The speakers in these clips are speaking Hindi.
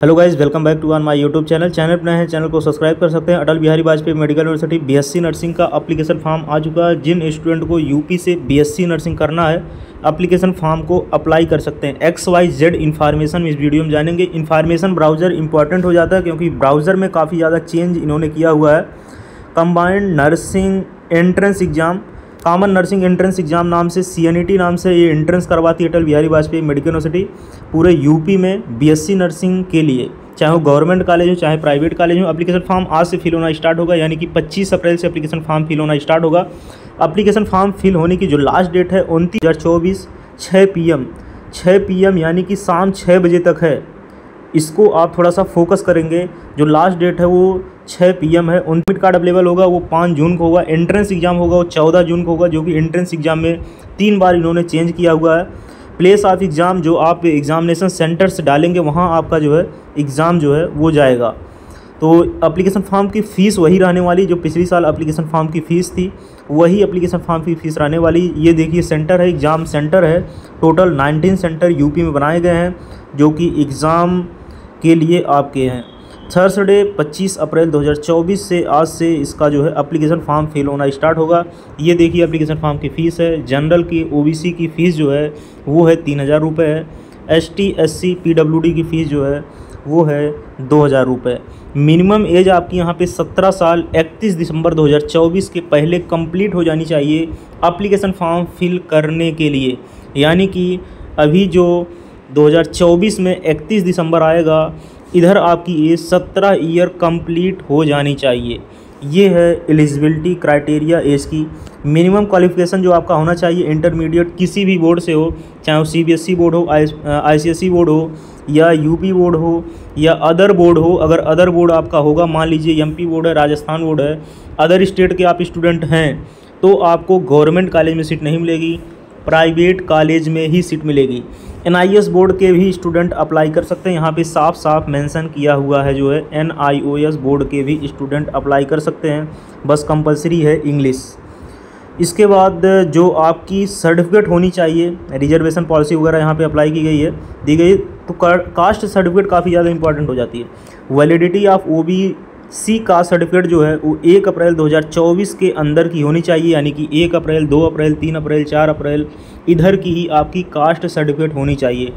Hello guys, welcome back to on my YouTube channel. Channel पर हैं, चैनल को सब्सक्राइब कर सकते हैं। Atal Bihari Vajpayee medical university BSc nursing का एप्लीकेशन फॉर्म आ चुका है। जिन स्टूडेंट को यूपी से बीएससी नर्सिंग करना है एप्लीकेशन फॉर्म को अप्लाई कर सकते हैं। एक्स वाई जेड इन्फॉर्मेशन इस वीडियो में जानेंगे। इन्फॉर्मेशन ब्राउज़र इंपॉर्टेंट हो जाता है, क्योंकि ब्राउज़र में काफ़ी ज़्यादा चेंज इन्होंने किया हुआ है। Combined nursing entrance exam common nursing entrance exam नाम से सी नाम से ये एंट्रेंस करवाती है अटल बिहारी वाजपेयी मेडिकल यूनिवर्सिटी, पूरे यूपी में बीएससी नर्सिंग के लिए। चाहे वो गवर्नमेंट कॉलेज हो, चाहे प्राइवेट कॉलेज हो एप्लीकेशन फॉर्म आज से फिल होना स्टार्ट होगा, यानी कि 25 अप्रैल से एप्लीकेशन फॉर्म फिल होना स्टार्ट होगा। एप्लीकेशन फॉर्म फिल होने की जो लास्ट डेट है, उनतीस हज़ार चौबीस छः पी एम छः पी एम यानी कि शाम छः बजे तक है। इसको आप थोड़ा सा फोकस करेंगे। जो लास्ट डेट है वो छः पीएम है उनमिट कार्ड अवेलेबल होगा, वो पाँच जून को होगा। एंट्रेंस एग्ज़ाम होगा, वो चौदह जून को होगा, जो कि एंट्रेंस एग्ज़ाम में तीन बार इन्होंने चेंज किया हुआ है। प्लेस ऑफ़ एग्ज़ाम जो आप एग्ज़ामिनेशन सेंटर से डालेंगे, वहाँ आपका जो है एग्ज़ाम जो है वो जाएगा। तो अप्लीकेशन फॉर्म की फ़ीस वही रहने वाली, जो पिछली साल अप्लीकेशन फॉर्म की फ़ीस थी, वही अप्लीकेशन फॉर्म की फ़ीस रहने वाली। ये देखिए सेंटर है एग्ज़ाम सेंटर है। टोटल 19 सेंटर यूपी में बनाए गए हैं। जो कि एग्ज़ाम के लिए आपके हैं। थर्सडे 25 अप्रैल 2024 से आज से इसका जो है एप्लीकेशन फॉर्म फिल होना स्टार्ट होगा। ये देखिए एप्लीकेशन फॉर्म की फ़ीस है। जनरल की ओबीसी की फ़ीस जो है, वो है तीन हज़ार रुपये है। S T S C P W D की फ़ीस जो है, वो है दो हज़ार रुपये मिनिमम एज आपकी यहाँ पे सत्रह साल, इकतीस दिसंबर 2024 के पहले कंप्लीट हो जानी चाहिए एप्लीकेशन फॉर्म फिल करने के लिए। यानी कि अभी जो 2024 में 31 दिसंबर आएगा, इधर आपकी एज सत्रह ईयर कंप्लीट हो जानी चाहिए। ये है एलिजिबिलिटी क्राइटेरिया एज की। मिनिमम क्वालिफिकेशन जो आपका होना चाहिए, इंटरमीडिएट किसी भी बोर्ड से हो, चाहे वो सीबीएसई बोर्ड हो आई आईसीएसई बोर्ड हो, या यूपी बोर्ड हो, या अदर बोर्ड हो, अगर अदर बोर्ड आपका होगा, मान लीजिए एमपी बोर्ड है, राजस्थान बोर्ड है, अदर स्टेट के आप स्टूडेंट हैं तो आपको गवर्नमेंट कॉलेज में सीट नहीं मिलेगी। प्राइवेट कॉलेज में ही सीट मिलेगी। एन बोर्ड के भी स्टूडेंट अप्लाई कर सकते हैं। यहाँ पे साफ़ साफ़ मेंशन किया हुआ है जो है, एनआईओएस बोर्ड के भी स्टूडेंट अप्लाई कर सकते हैं। बस कंपलसरी है इंग्लिश। इसके बाद जो आपकी सर्टिफिकेट होनी चाहिए, रिजर्वेशन पॉलिसी वगैरह यहाँ पे अप्लाई की गई है, दी गई तो कास्ट सर्टिफिकेट काफ़ी ज़्यादा इंपॉर्टेंट हो जाती है। Validity of O B C का सर्टिफिकेट जो है वो एक अप्रैल 2024 के अंदर की होनी चाहिए, यानी कि एक अप्रैल, दो अप्रैल, तीन अप्रैल, चार अप्रैल, इधर की ही आपकी कास्ट सर्टिफिकेट होनी चाहिए।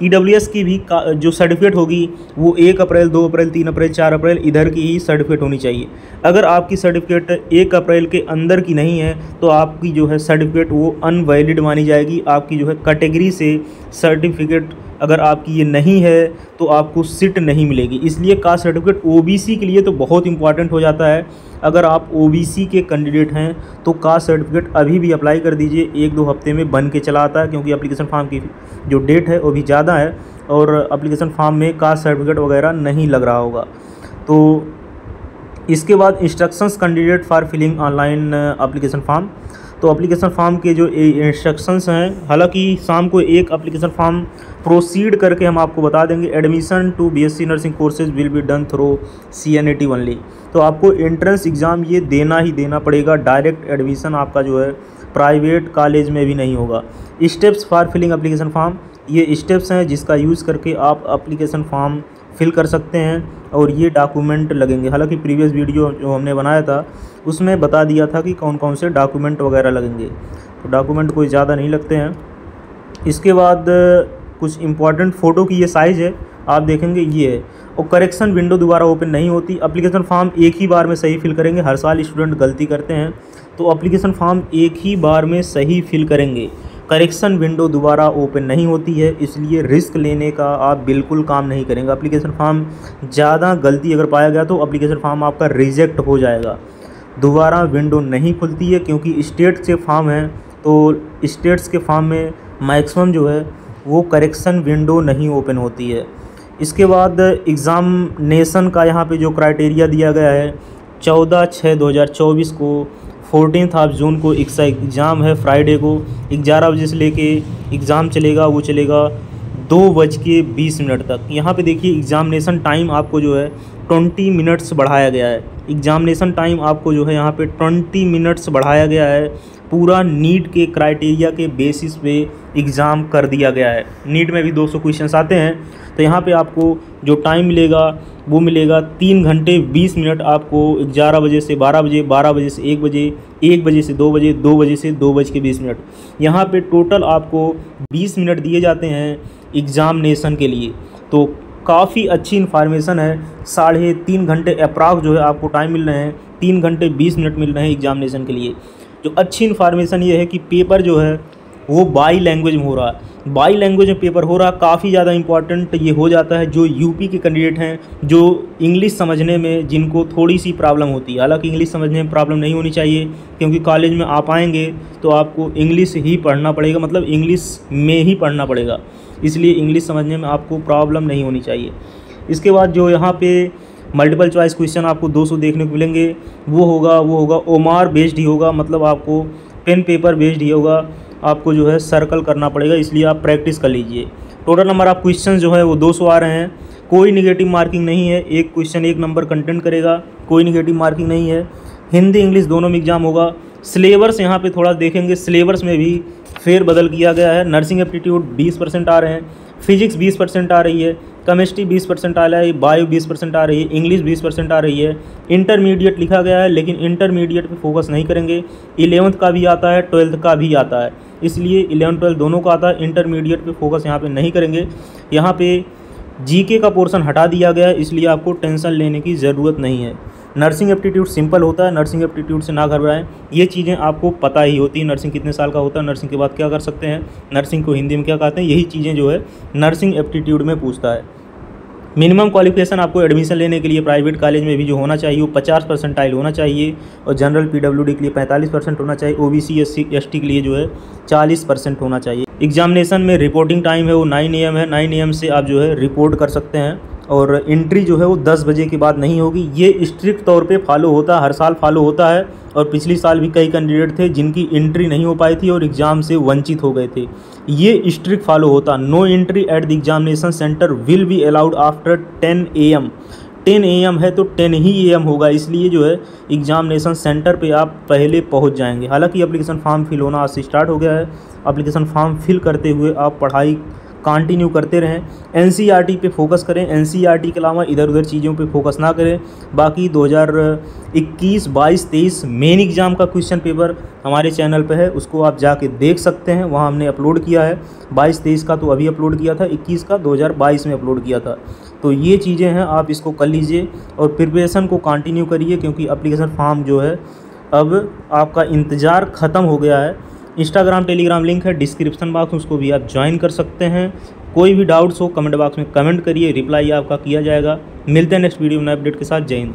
ई e की भी जो सर्टिफिकेट होगी, वो एक अप्रैल, दो अप्रैल, तीन अप्रैल, चार अप्रैल, इधर की ही सर्टिफिकेट होनी चाहिए। अगर आपकी सर्टिफिकेट एक अप्रैल के अंदर की नहीं है तो आपकी जो है सर्टिफिकेट वो अनवैलिड मानी जाएगी। आपकी जो है कैटेगरी से सर्टिफिकेट अगर आपकी ये नहीं है तो आपको सीट नहीं मिलेगी। इसलिए कास्ट सर्टिफिकेट ओबीसी के लिए तो बहुत इंपॉर्टेंट हो जाता है। अगर आप ओबीसी के कैंडिडेट हैं तो कास्ट सर्टिफिकेट अभी भी अप्लाई कर दीजिए। एक दो हफ़्ते में बन के चला आता है, क्योंकि अप्लीकेशन फॉर्म की जो डेट है, वो भी ज़्यादा है और अप्लीकेशन फॉर्म में कास्ट सर्टिफिकेट वगैरह नहीं लग रहा होगा। तो इसके बाद instructions candidate for filling online application form तो अप्लीकेशन फॉर्म के जो इंस्ट्रक्शंस हैं, हालाँकि शाम को एक अप्लीकेशन फॉर्म प्रोसीड करके हम आपको बता देंगे admission to BSc nursing courses will be done through C N only तो आपको एंट्रेंस एग्ज़ाम ये देना ही देना पड़ेगा डायरेक्ट एडमिशन आपका जो है प्राइवेट कॉलेज में भी नहीं होगा. Steps for filling application form ये स्टेप्स हैं जिसका यूज़ करके आप अप्लीकेशन फॉर्म फिल कर सकते हैं और ये डॉक्यूमेंट लगेंगे। हालाँकि प्रीवियस वीडियो जो हमने बनाया था, उसमें बता दिया था कि कौन कौन से डॉक्यूमेंट वगैरह लगेंगे। तो डॉक्यूमेंट कोई ज़्यादा नहीं लगते हैं। इसके बाद कुछ इंपॉर्टेंट फ़ोटो की ये साइज़ है। आप देखेंगे ये है। और करेक्शन विंडो दोबारा ओपन नहीं होती। अप्लीकेशन फॉर्म एक ही बार में सही फिल करेंगे। हर साल स्टूडेंट गलती करते हैं। तो अप्लीकेशन फॉर्म एक ही बार में सही फिल करेंगे। करेक्शन विंडो दोबारा ओपन नहीं होती है, इसलिए रिस्क लेने का आप बिल्कुल काम नहीं करेंगे। अप्लीकेशन फॉर्म ज़्यादा गलती अगर पाया गया तो अप्लीकेशन फॉर्म आपका रिजेक्ट हो जाएगा। दोबारा विंडो नहीं खुलती है क्योंकि स्टेट से फॉर्म है तो स्टेट्स के फॉर्म में मैक्सिमम जो है, वो करेक्शन विंडो नहीं ओपन होती है। इसके बाद एग्ज़ामनेशन का यहाँ पे जो क्राइटेरिया दिया गया है, चौदह छः दो हज़ार चौबीस को फोर्टीन ऑफ़ जून को एक एग्ज़ाम है, फ्राइडे को। ग्यारह बजे से लेके एग्ज़ाम चलेगा, वो चलेगा दो बज के बीस मिनट तक। यहाँ पे देखिए, एग्ज़ामिनेशन टाइम आपको जो है ट्वेंटी मिनट्स बढ़ाया गया है। एग्ज़ामिनेशन टाइम आपको जो है यहाँ पे ट्वेंटी मिनट्स बढ़ाया गया है। पूरा नीट के क्राइटेरिया के बेसिस पे एग्ज़ाम कर दिया गया है। नीट में भी 200 क्वेश्चंस आते हैं। तो यहाँ पे आपको जो टाइम मिलेगा, वो मिलेगा तीन घंटे बीस मिनट आपको ग्यारह बजे से बारह बजे बारह बजे से एक बजे एक बजे से दो बजे दो बजे से दो बज के बीस मिनट। यहाँ पे टोटल आपको बीस मिनट दिए जाते हैं एग्ज़ामिनेशन के लिए। तो काफ़ी अच्छी इन्फॉर्मेशन है। साढ़े तीन घंटे अप्रॉक्स जो है आपको टाइम मिल रहे हैं। तीन घंटे बीस मिनट मिल रहे हैं एग्ज़ामिनेशन के लिए। जो अच्छी इन्फॉर्मेशन ये है कि पेपर जो है, वो बाई लैंग्वेज में हो रहा है। बाई लैंग्वेज में पेपर हो रहा है काफ़ी ज़्यादा इंपॉर्टेंट ये हो जाता है जो यूपी के कैंडिडेट हैं, जो इंग्लिश समझने में जिनको थोड़ी सी प्रॉब्लम होती है। हालाँकि इंग्लिश समझने में प्रॉब्लम नहीं होनी चाहिए, क्योंकि कॉलेज में आप आएँगे तो आपको इंग्लिश ही पढ़ना पड़ेगा मतलब इंग्लिश में ही पढ़ना पड़ेगा। इसलिए इंग्लिश समझने में आपको प्रॉब्लम नहीं होनी चाहिए। इसके बाद जो यहाँ पे मल्टीपल चॉइस क्वेश्चन आपको 200 देखने को मिलेंगे। वो होगा वो होगा ओमार बेस्ड ही होगा मतलब आपको पेन पेपर बेस्ड ही होगा। आपको जो है सर्कल करना पड़ेगा, इसलिए आप प्रैक्टिस कर लीजिए। टोटल नंबर आप क्वेश्चन जो है वो 200 आ रहे हैं। कोई निगेटिव मार्किंग नहीं है। एक क्वेश्चन एक नंबर कंटेंट करेगा। कोई निगेटिव मार्किंग नहीं है। हिंदी, इंग्लिश दोनों में एग्ज़ाम होगा। सिलेबस यहाँ पे थोड़ा देखेंगे। सिलेबस में भी फेर बदल किया गया है। नर्सिंग एप्टीट्यूड 20 परसेंट आ रहे हैं। फिजिक्स 20 परसेंट आ रही है। केमिस्ट्री 20 परसेंट आ रहा है, बायो 20 परसेंट आ रही है, इंग्लिश 20 परसेंट आ रही है। इंटरमीडिएट लिखा गया है, लेकिन इंटरमीडिएट पे फोकस नहीं करेंगे। इलेवंथ का भी आता है ट्वेल्थ का भी आता है। इसलिए इलेवन ट्वेल्थ दोनों का आता है इंटरमीडिएट पे फोकस यहाँ पे नहीं करेंगे। यहाँ पे जीके का पोर्सन हटा दिया गया है, इसलिए आपको टेंशन लेने की ज़रूरत नहीं है। नर्सिंग एप्टीट्यूड सिंपल होता है नर्सिंग एप्टीट्यूड से ना घबराएँ। ये चीज़ें आपको पता ही होती है नर्सिंग कितने साल का होता है नर्सिंग के बाद क्या कर सकते हैं नर्सिंग को हिंदी में क्या कहते हैं, यही चीज़ें जो है नर्सिंग एप्टीट्यूड में पूछता है। मिनिमम क्वालिफिकेशन आपको एडमिशन लेने के लिए प्राइवेट कॉलेज में भी जो होना चाहिए, वो पचास परसेंटाइल होना चाहिए और जनरल पीडब्ल्यूडी के लिए पैंतालीस परसेंट होना चाहिए ओबीसी एससी एसटी के लिए जो है चालीस परसेंट होना चाहिए। एग्जामिनेशन में रिपोर्टिंग टाइम है, वो नाइन ए है नाइन ए से आप जो है रिपोर्ट कर सकते हैं। और एंट्री जो है वो दस बजे के बाद नहीं होगी। ये स्ट्रिक्ट तौर पे फॉलो होता है हर साल फॉलो होता है और पिछली साल भी कई कैंडिडेट थे जिनकी एंट्री नहीं हो पाई थी और एग्ज़ाम से वंचित हो गए थे। ये स्ट्रिक्ट फॉलो होता। No entry at the examination centre will be allowed after ten A M ten A M है तो टेन ही ए एम होगा, इसलिए जो है एग्जामिनेशन सेंटर पे आप पहले पहुँच जाएँगे। हालाँकि एप्लीकेशन फॉर्म फिल होना आज से स्टार्ट हो गया है। एप्लीकेशन फॉर्म फिल करते हुए आप पढ़ाई कंटिन्यू करते रहें। एन e पे फोकस करें। एन e के अलावा इधर उधर चीज़ों पे फोकस ना करें। बाकी 2021 22 23 मेन एग्ज़ाम का क्वेश्चन पेपर हमारे चैनल पे है। उसको आप जाके देख सकते हैं। वहाँ हमने अपलोड किया है। 22 23 का तो अभी अपलोड किया था। 21 का 2022 में अपलोड किया था। तो ये चीज़ें हैं। आप इसको कर लीजिए और प्रिपरेशन को कंटिन्यू करिए क्योंकि अप्लीकेशन फॉर्म जो है, अब आपका इंतज़ार ख़त्म हो गया है। इंस्टाग्राम टेलीग्राम लिंक है डिस्क्रिप्शन बॉक्स उसको भी आप ज्वाइन कर सकते हैं। कोई भी डाउट्स हो कमेंट बॉक्स में कमेंट करिए रिप्लाई आपका किया जाएगा। मिलते हैं नेक्स्ट वीडियो में अपडेट के साथ। जय हिंद।